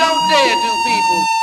don't dare do people.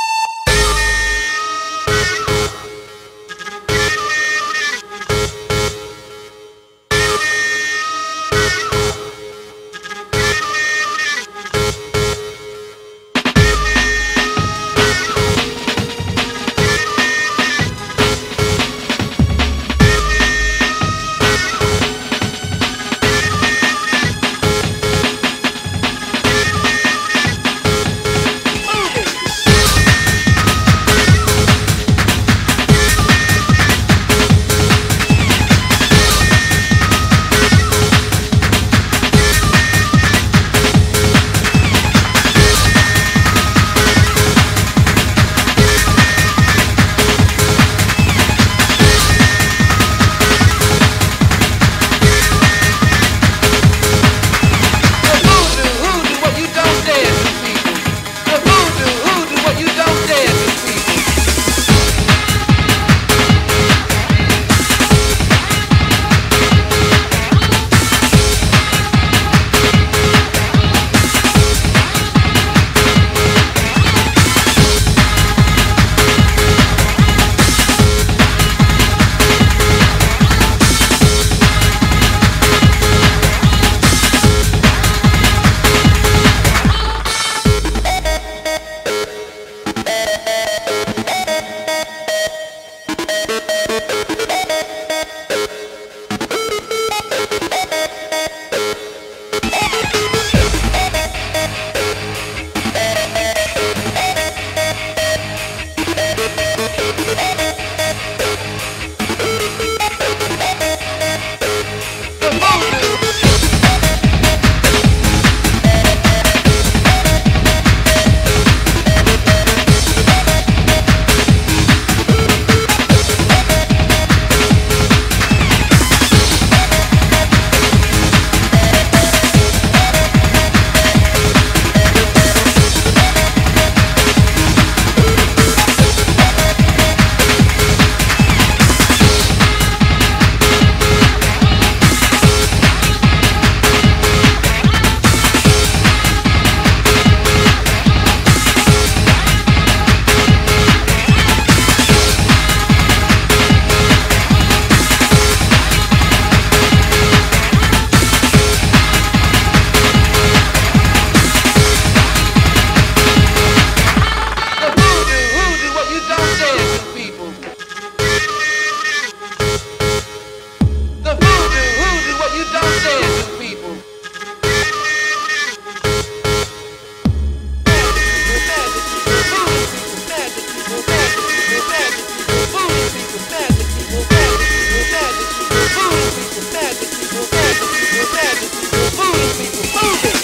Move!